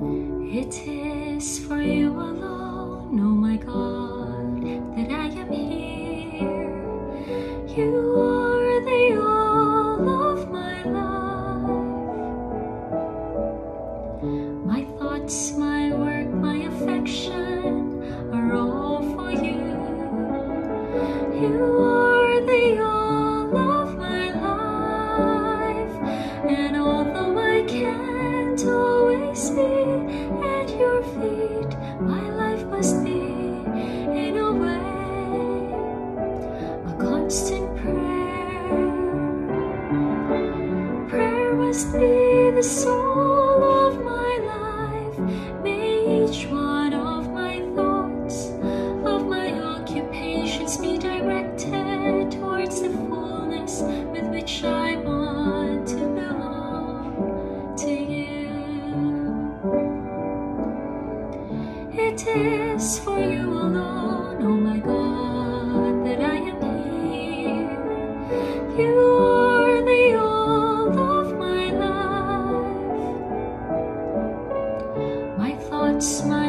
It is for you alone, oh my God, that I am here. You are the all of my life. My thoughts, my work, my affection are all for you. You are the all your my life must be in a way a constant prayer. Prayer must be the soul It is for you alone, oh my God, that I am here. You are the all of my life. My thoughts, my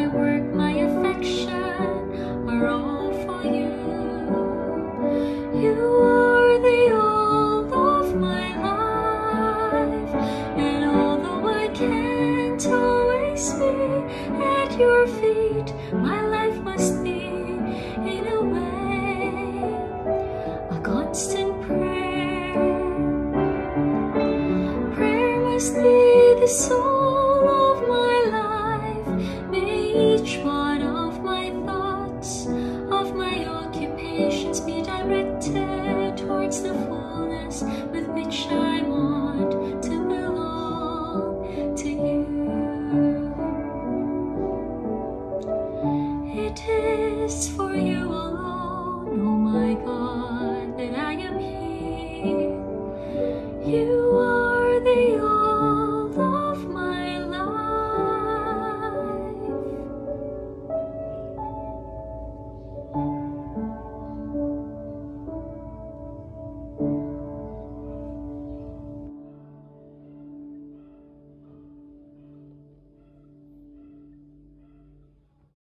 place me at your feet. My life must be in a way a constant prayer. Prayer must be the soul of my life. May each one of my thoughts, of my occupations, be directed towards the fullness with which I. it is for you alone.